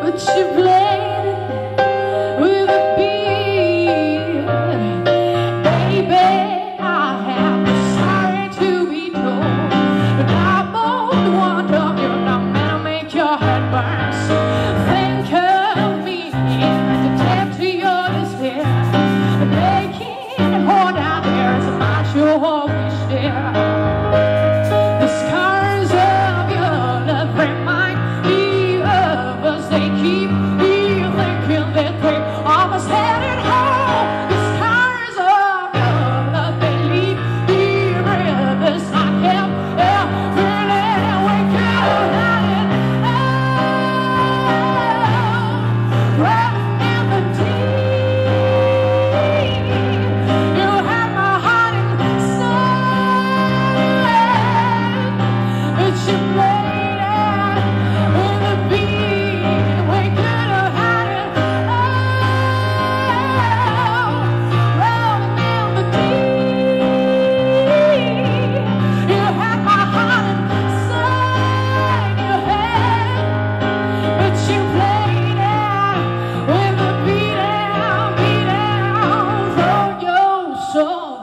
but you blame. almost headed home.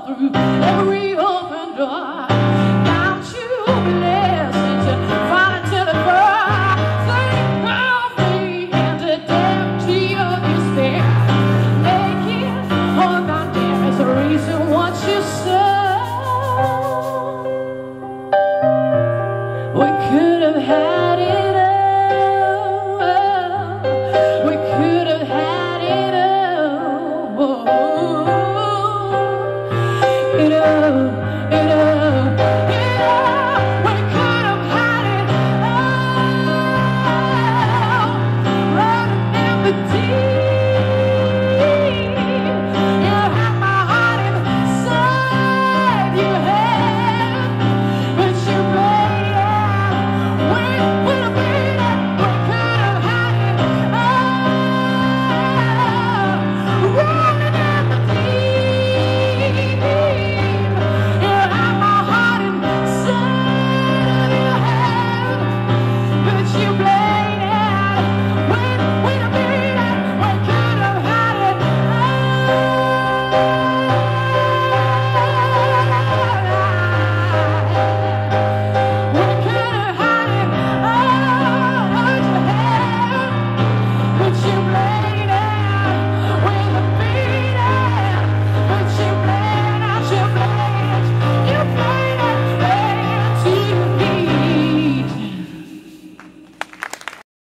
through every open door.